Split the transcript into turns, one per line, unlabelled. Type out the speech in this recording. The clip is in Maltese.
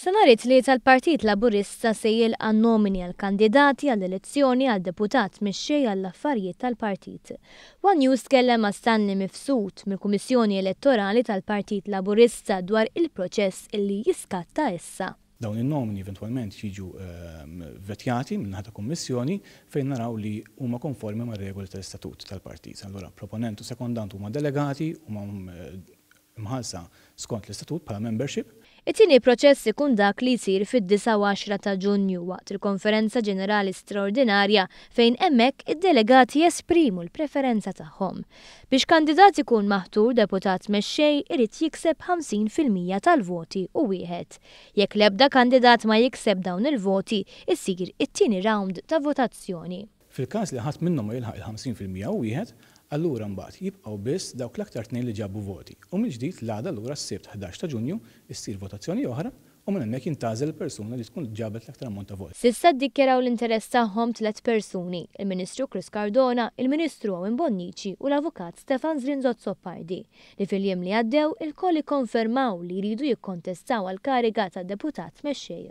Sa nhar it-Tlieta l-Partit Laburista se jilqa' n-nomini għall-kandidati għall-elezzjoni għal Deputat Mexxej għall-Affarijiet tal-Partit. One News tkellem ma' Stanley Mifsud, mill-Kummissjoni Elettorali tal-Partit Laburista dwar il-proċess li jiskatta issa.
Dawn in-nomini eventwalment jiġu vvettjati min-naħa ta' kummissjoni fejn naraw li huma konformi mar-regoli tal-istatut tal-partit. Allura proponent u sekondant huma delegati, huma mħallsa skont l-istatut bħala membership.
It-tieni proċess ikun dak li jsir fid-disgħa u għaxra ta' Ġunju waqt il-konferenza ġenerali straordinarja fejn hemmhekk id-delegati jesprimu l-preferenza tagħhom. Biex kandidat ikun maħtur deputat mexxej irid jikseb 50 fil-mija tal-voti u wieħed. Jekk l-ebda kandidat ma jikseb dawn il-voti, isir it-tieni rawnd ta' votazzjoni.
Fil-każ li ħadd minnhom ma jilħaq il-50 fil-mija u wieħed, allura mbagħad jibqgħu biss dawk l-aktar tnejn li ġabu voti u mill-ġdid l-għada allura s-Sibt 11 ta' Ġunju ssir votazzjoni oħra u minn hemmhekk jintgħażel il-persuna li tkun ġabet l-aktar ammont ta' voti.
S'issa ddikjaraw l-interess tagħhom tliet persuni, il-Ministru Chris Cardona, il-Ministru Owen Bonnici u l-Avukat Stefan Zrinzo Azzopardi, li fil-jiem li għaddew ilkoll ikkonfermaw li jridu jikkontestaw għall-kariga ta' Deputat Mexxej.